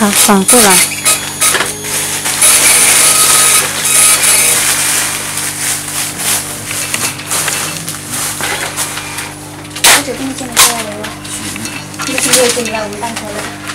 好，反过来。好久不见，我来了，这是进来我们单口了。